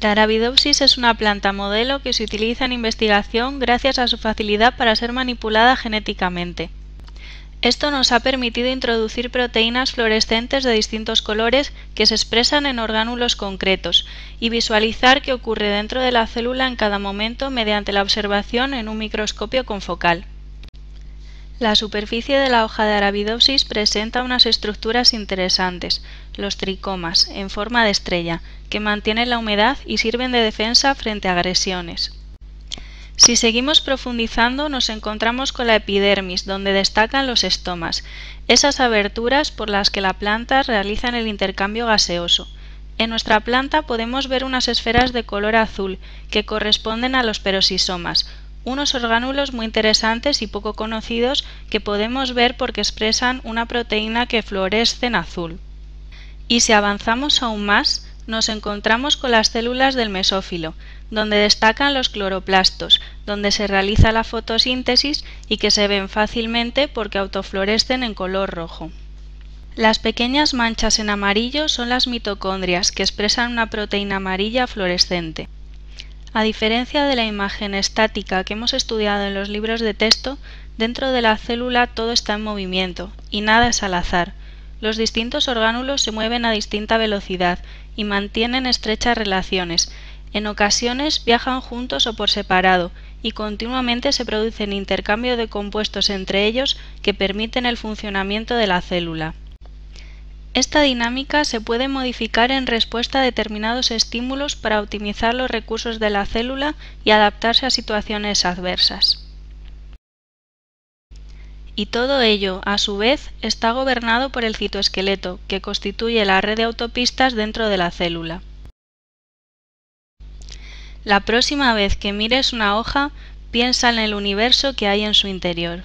La Arabidopsis es una planta modelo que se utiliza en investigación gracias a su facilidad para ser manipulada genéticamente. Esto nos ha permitido introducir proteínas fluorescentes de distintos colores que se expresan en orgánulos concretos y visualizar qué ocurre dentro de la célula en cada momento mediante la observación en un microscopio confocal. La superficie de la hoja de Arabidopsis presenta unas estructuras interesantes, los tricomas, en forma de estrella, que mantienen la humedad y sirven de defensa frente a agresiones. Si seguimos profundizando nos encontramos con la epidermis, donde destacan los estomas, esas aberturas por las que la planta realiza el intercambio gaseoso. En nuestra planta podemos ver unas esferas de color azul que corresponden a los perosisomas, unos orgánulos muy interesantes y poco conocidos que podemos ver porque expresan una proteína que fluoresce en azul. Y si avanzamos aún más, nos encontramos con las células del mesófilo, donde destacan los cloroplastos, donde se realiza la fotosíntesis y que se ven fácilmente porque autofluorescen en color rojo. Las pequeñas manchas en amarillo son las mitocondrias, que expresan una proteína amarilla fluorescente. A diferencia de la imagen estática que hemos estudiado en los libros de texto, dentro de la célula todo está en movimiento y nada es al azar. Los distintos orgánulos se mueven a distinta velocidad y mantienen estrechas relaciones. En ocasiones viajan juntos o por separado y continuamente se producen intercambio de compuestos entre ellos que permiten el funcionamiento de la célula. Esta dinámica se puede modificar en respuesta a determinados estímulos para optimizar los recursos de la célula y adaptarse a situaciones adversas. Y todo ello, a su vez, está gobernado por el citoesqueleto, que constituye la red de autopistas dentro de la célula. La próxima vez que mires una hoja, piensa en el universo que hay en su interior.